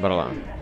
Bora lá.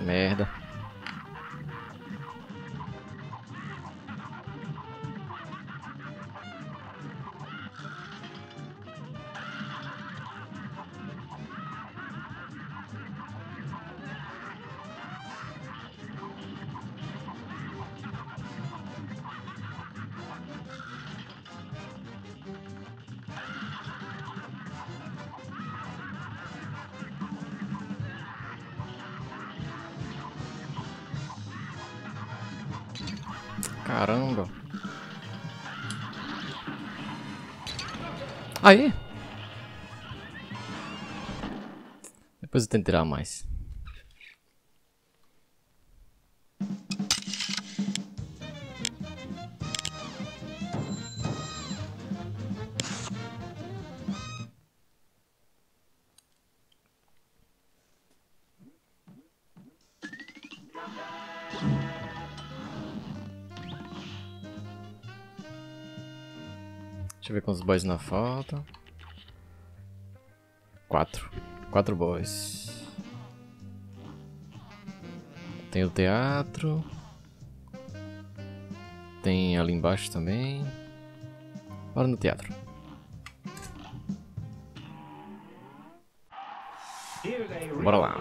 Merda. Caramba. Aí. Depois eu tento tirar mais. Deixa eu ver quantos boys na falta. Quatro. Quatro boys. Tem o teatro. Tem ali embaixo também. Bora no teatro. Bora lá.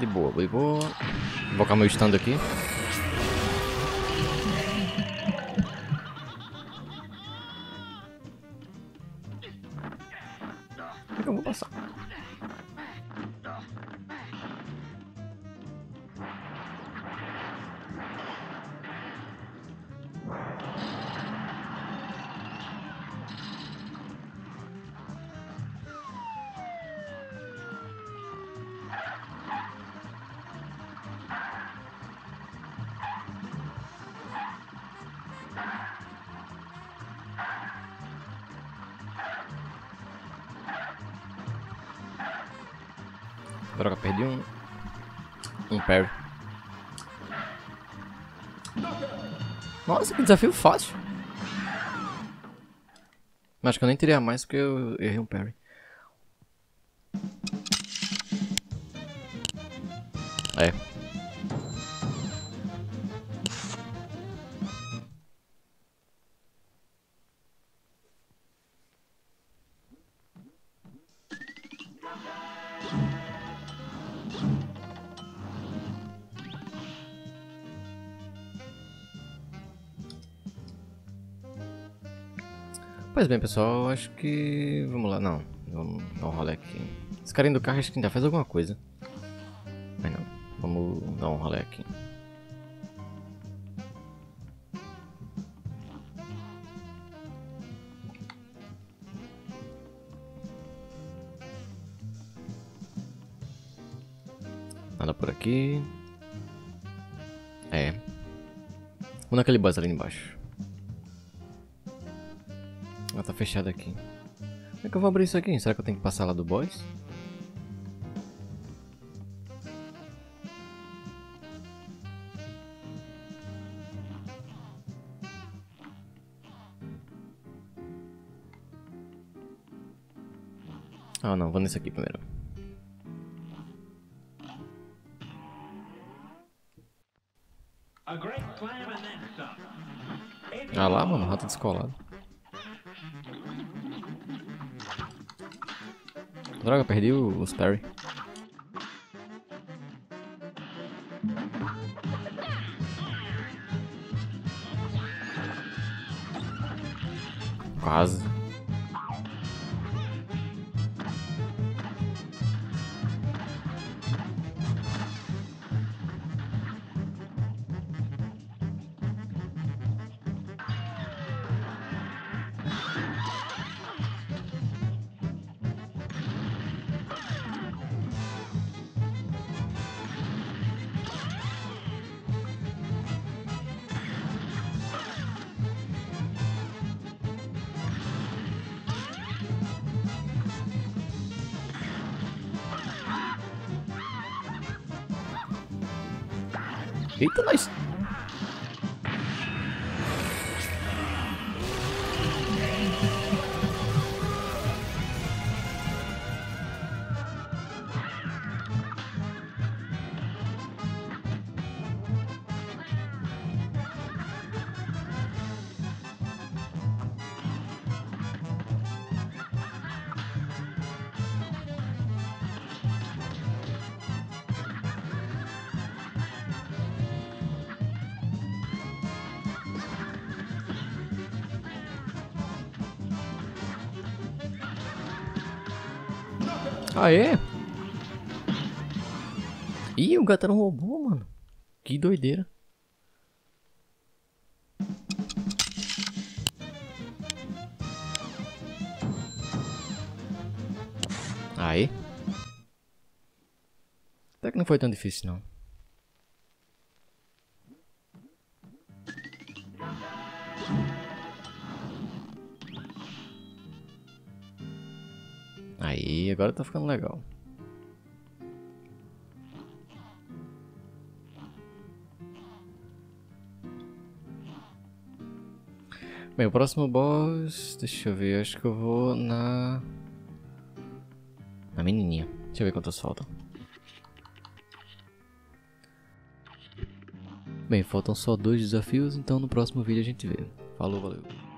De boa, de boa. Vou colocar meu stand aqui. Eu vou passar. Droga, perdi um. Um parry. Nossa, que desafio fácil. Acho que eu nem teria mais porque eu errei um parry. Pois bem, pessoal, acho que... Vamos lá, não. Vamos dar um rolê aqui. Esse carinha do carro acho que ainda faz alguma coisa. Mas não. Vamos dar um rolê aqui. Nada por aqui. É. Vamos naquele bus ali embaixo. Fechado aqui. Como é que eu vou abrir isso aqui? Será que eu tenho que passar lá do boss? Ah não, vou nesse aqui primeiro. Ah lá, mano, rato descolado. Droga, perdi os parry. Quase. Eita, nós. Aê! Ih, o gato era um robô, mano. Que doideira. Aí. Até que não foi tão difícil, não. Aí, agora tá ficando legal. Bem, o próximo boss... Deixa eu ver, acho que eu vou na... Na menininha. Deixa eu ver quantas faltam. Bem, faltam só dois desafios, então no próximo vídeo a gente vê. Falou, valeu.